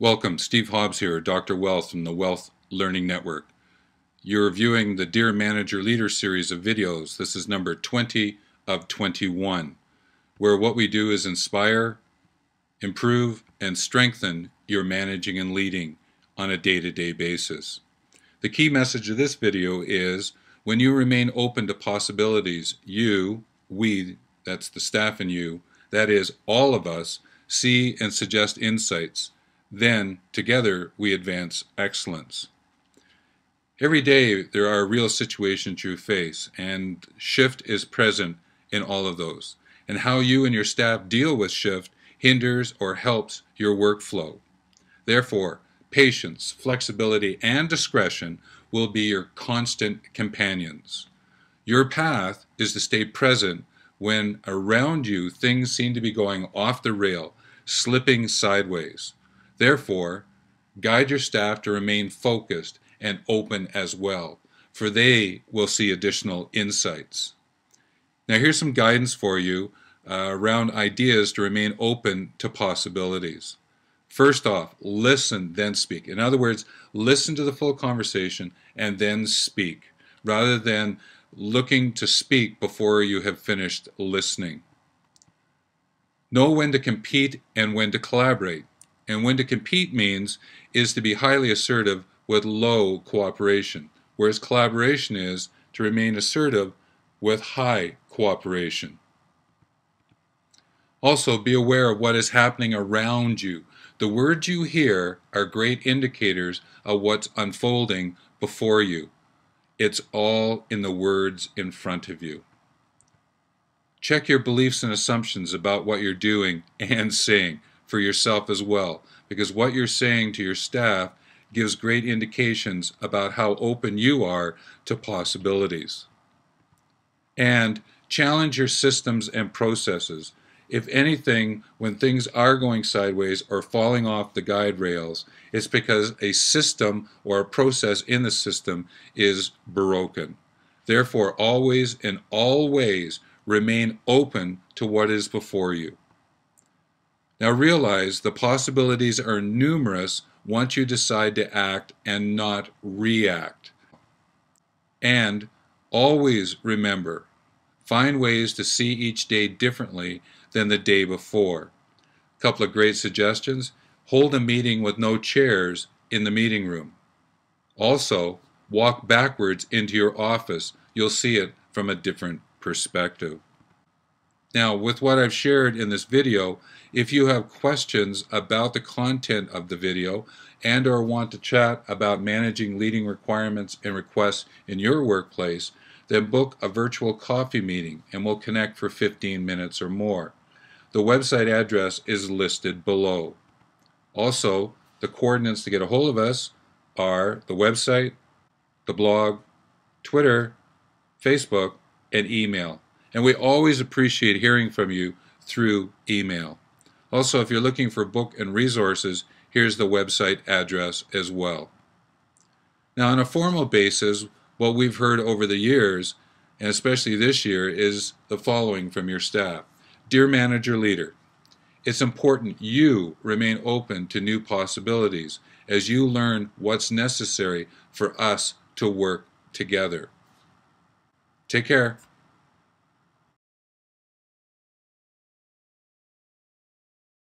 Welcome, Steve Hobbs here, Dr. Wellth from the Wellth Learning Network. You're viewing the Dear Manager Leader series of videos. This is number 20 of 21, where what we do is inspire, improve, and strengthen your managing and leading on a day-to-day basis. The key message of this video is when you remain open to possibilities, you, we, that's the staff and you, that is all of us, see and suggest insights then, together, we advance excellence. Every day, there are real situations you face, and shift is present in all of those. And how you and your staff deal with shift hinders or helps your workflow. Therefore, patience, flexibility, and discretion will be your constant companions. Your path is to stay present when around you things seem to be going off the rail, slipping sideways. Therefore, guide your staff to remain focused and open as well, for they will see additional insights. Now, here's some guidance for you uh, around ideas to remain open to possibilities. First off, listen, then speak. In other words, listen to the full conversation and then speak, rather than looking to speak before you have finished listening. Know when to compete and when to collaborate. And when to compete means is to be highly assertive with low cooperation, whereas collaboration is to remain assertive with high cooperation. Also, be aware of what is happening around you. The words you hear are great indicators of what's unfolding before you. It's all in the words in front of you. Check your beliefs and assumptions about what you're doing and saying for yourself as well, because what you're saying to your staff gives great indications about how open you are to possibilities. And challenge your systems and processes. If anything, when things are going sideways or falling off the guide rails, it's because a system or a process in the system is broken. Therefore, always and always remain open to what is before you. Now realize the possibilities are numerous once you decide to act and not react. And always remember, find ways to see each day differently than the day before. A couple of great suggestions. Hold a meeting with no chairs in the meeting room. Also, walk backwards into your office. You'll see it from a different perspective. Now, with what I've shared in this video, if you have questions about the content of the video and or want to chat about managing leading requirements and requests in your workplace, then book a virtual coffee meeting and we'll connect for 15 minutes or more. The website address is listed below. Also, the coordinates to get a hold of us are the website, the blog, Twitter, Facebook, and email. And we always appreciate hearing from you through email. Also, if you're looking for book and resources, here's the website address as well. Now, on a formal basis, what we've heard over the years, and especially this year, is the following from your staff. Dear Manager Leader, it's important you remain open to new possibilities as you learn what's necessary for us to work together. Take care.